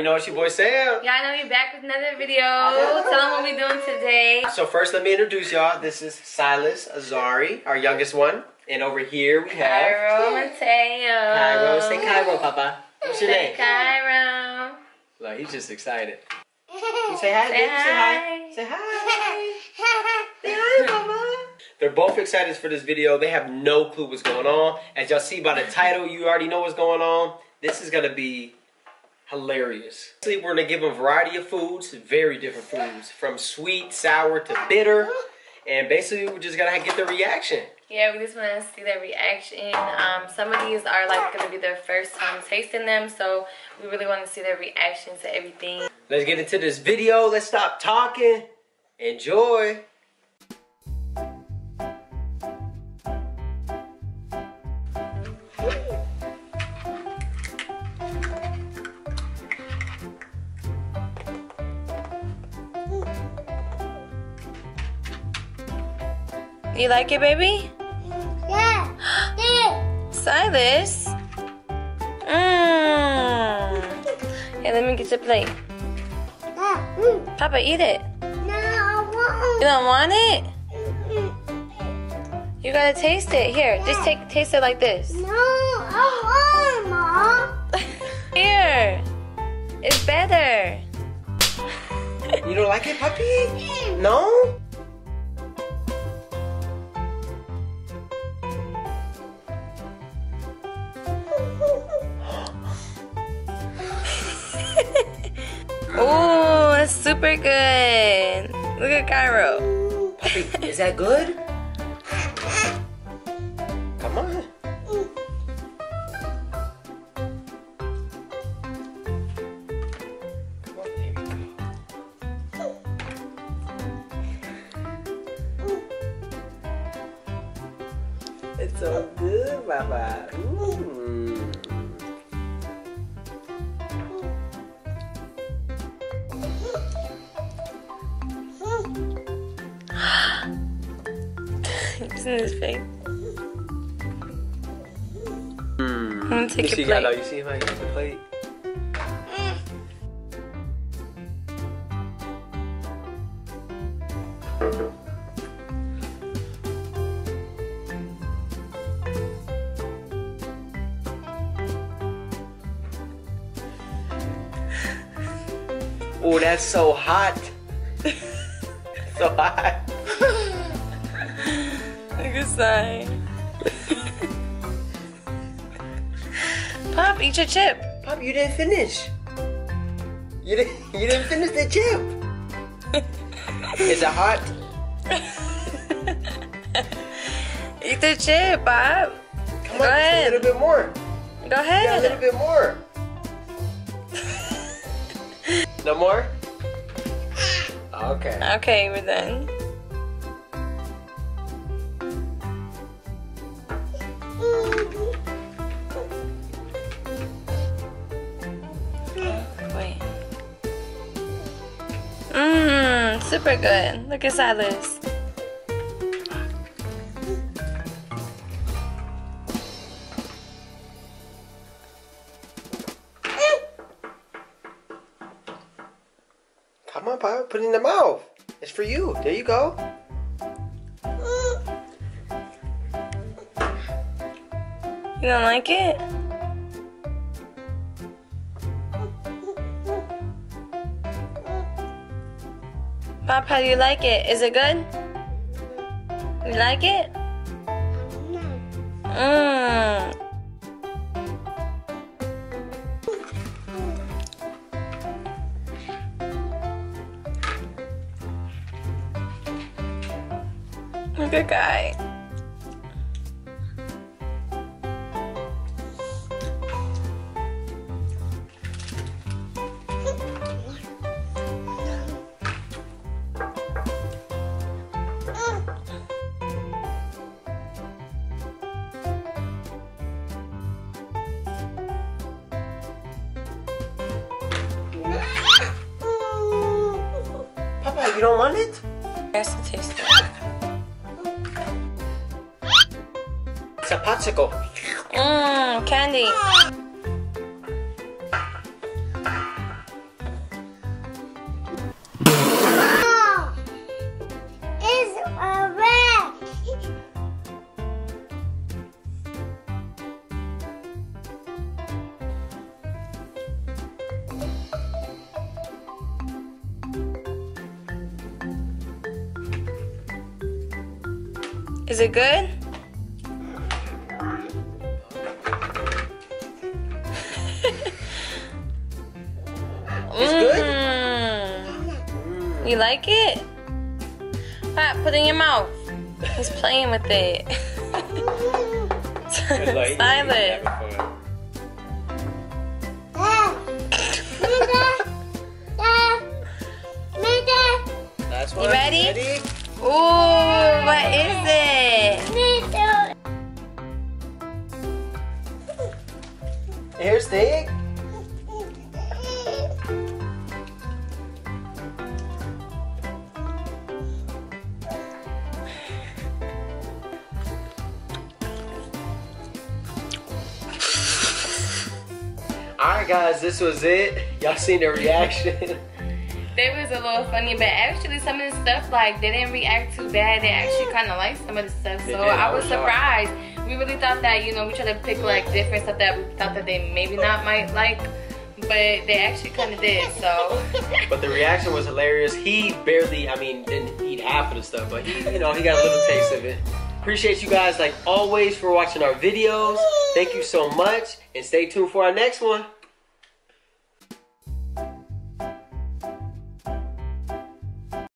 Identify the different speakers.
Speaker 1: already know it's your boy Sam.
Speaker 2: Y'all know we back with another video. Tell them what we doing today.
Speaker 1: So first, let me introduce y'all. This is Silas Azari, our youngest one. And over here we have...
Speaker 2: Cairo Mateo.
Speaker 1: Cairo. Say Cairo, Papa. What's your
Speaker 2: Say
Speaker 1: name?
Speaker 2: Cairo.
Speaker 1: Look, he's just excited. You say hi,
Speaker 2: Say
Speaker 1: baby.
Speaker 2: hi.
Speaker 1: Say hi. Say hi. Say hi, Mama. They're both excited for this video. They have no clue what's going on. As y'all see by the title, you already know what's going on. This is gonna be hilarious. We're gonna give them a variety of foods, very different foods, from sweet, sour to bitter. And basically, we're just gonna get the reaction.
Speaker 2: Yeah, we just want to see their reaction. Um, some of these are like to be their first time tasting them, so we really want to see their reaction to everything.
Speaker 1: Let's get into this video. Let's stop talking. Enjoy.
Speaker 2: You like it, baby?
Speaker 3: Yeah. Yeah.
Speaker 2: Silas? Mmm. Here, let me get your plate.
Speaker 3: Yeah. Mm.
Speaker 2: Papa, eat it.
Speaker 3: No, I
Speaker 2: You
Speaker 3: won't.
Speaker 2: You don't want it?
Speaker 3: Mm.
Speaker 2: You gotta taste it. Here, just take taste it like this.
Speaker 3: No, I won't, Mom.
Speaker 2: Here. It's better.
Speaker 1: You don't like it, puppy? No?
Speaker 2: Super good. Look at Cairo.
Speaker 1: Puppy, is that good? Come on. It's so good, Baba. Ooh. Mm.
Speaker 2: It's in his face.
Speaker 1: Mm.
Speaker 2: I'm gonna take
Speaker 1: You
Speaker 2: your
Speaker 1: see,
Speaker 2: plate.
Speaker 1: hello, you see you got the plate? Oh, that's so hot. so hot.
Speaker 2: At side. Pop, eat your chip.
Speaker 1: Pop, you didn't finish. You didn't. You didn't finish the chip. Is it hot?
Speaker 2: Eat the chip, Pop.
Speaker 1: Come
Speaker 2: Go
Speaker 1: on,
Speaker 2: ahead.
Speaker 1: a little bit more.
Speaker 2: Go
Speaker 1: Yeah, a little bit more. no more? Okay.
Speaker 2: Okay, we're done. Super good. Look at Silas.
Speaker 1: Come on, Pop. Put it in the mouth. It's for you. There you go.
Speaker 2: You don't like it? Pop, how do you like it? Is it good? You like it? Mmm. Good guy.
Speaker 1: You don't want it?
Speaker 2: Taste it.
Speaker 1: It's a popsicle.
Speaker 2: Mmm, candy. Is it good?
Speaker 1: It's good?
Speaker 2: Mm. You like it? Pat, put it in your mouth. He's playing with it. Silent.
Speaker 1: having fun. Last one.
Speaker 2: ready?
Speaker 1: Ready?
Speaker 2: Ooh, what is it?
Speaker 1: Here's the egg. Alright guys, this was it. Y'all seen the reaction.
Speaker 2: They was a little funny, but actually some of the stuff like they didn't react too bad. They actually mm. kind of liked some of the stuff, so
Speaker 1: did. I
Speaker 2: I was
Speaker 1: was shocked.
Speaker 2: surprised. We really thought that you know we tried to pick like different stuff that we thought that they maybe not might like, but they actually kind of did. So
Speaker 1: but the reaction was hilarious. He barely, I mean, didn't eat half of the stuff, but he, you know, he got a little taste of it. Appreciate you guys like always for watching our videos. Thank you so much, and stay tuned for our next one.